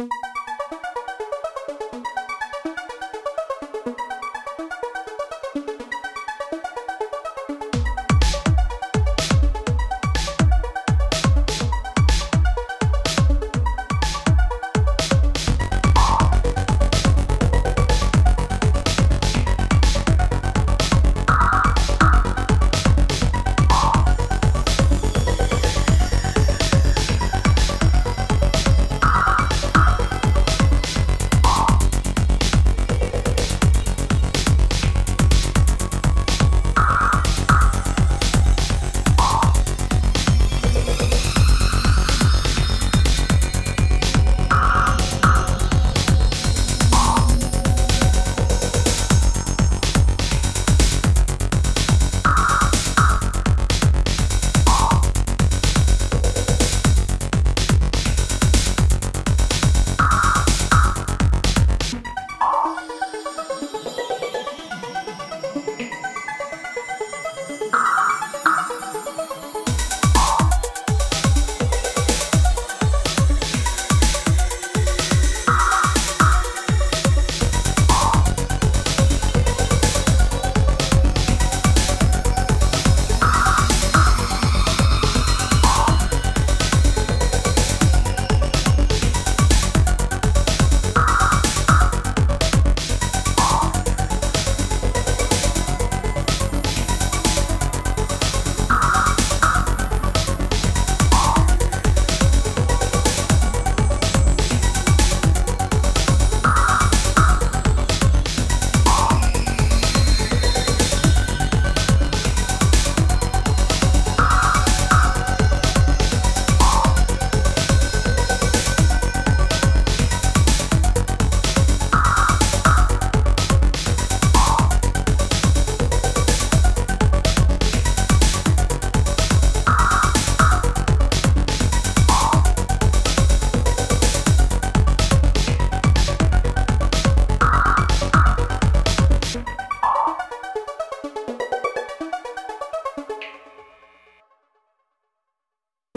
you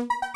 you